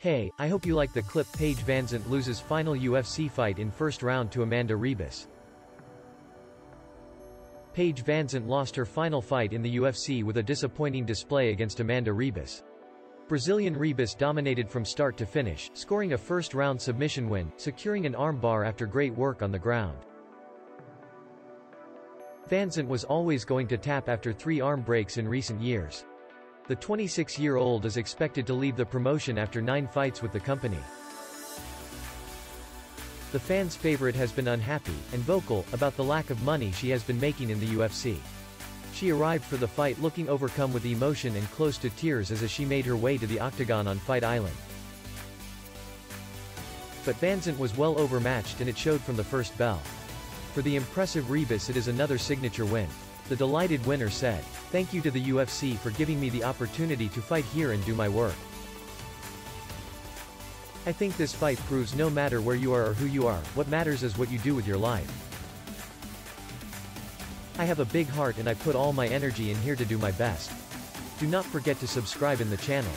Hey, I hope you like the clip Paige VanZant loses final UFC fight in first round to Amanda Ribas. Paige VanZant lost her final fight in the UFC with a disappointing display against Amanda Ribas. Brazilian Ribas dominated from start to finish, scoring a first-round submission win, securing an armbar after great work on the ground. VanZant was always going to tap after three arm breaks in recent years. The 26-year-old is expected to leave the promotion after nine fights with the company. The fans' favorite has been unhappy, and vocal, about the lack of money she has been making in the UFC. She arrived for the fight looking overcome with emotion and close to tears as, she made her way to the octagon on Fight Island. But VanZant was well overmatched and it showed from the first bell. For the impressive Ribas it is another signature win. The delighted winner said, Thank you to the UFC for giving me the opportunity to fight here and do my work. I think this fight proves no matter where you are or who you are, what matters is what you do with your life. I have a big heart and I put all my energy in here to do my best. Do not forget to subscribe in the channel.